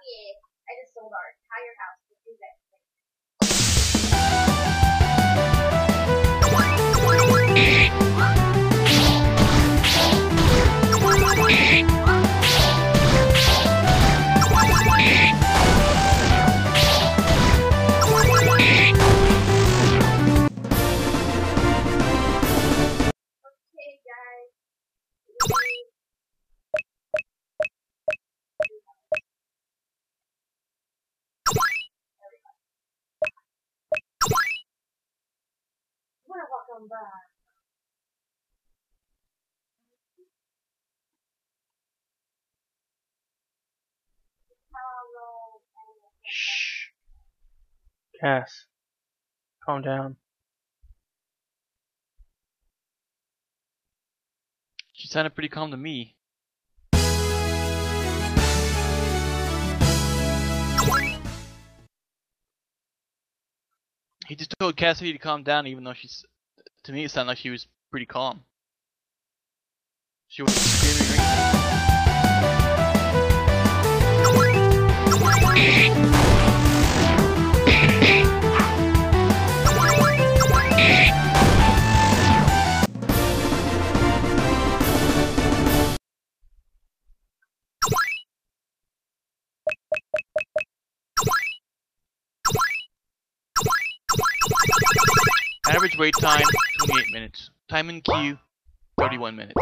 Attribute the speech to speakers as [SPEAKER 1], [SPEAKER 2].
[SPEAKER 1] yeah. I just sold our entire house to do that. Welcome back.
[SPEAKER 2] Shh. Cass. Calm down.
[SPEAKER 3] She sounded pretty calm to me. He just told Cassidy to calm down, even though she's. To me, it sounded like she was pretty calm. She wasn't screaming Average wait time 28 minutes. Time in queue 31 minutes.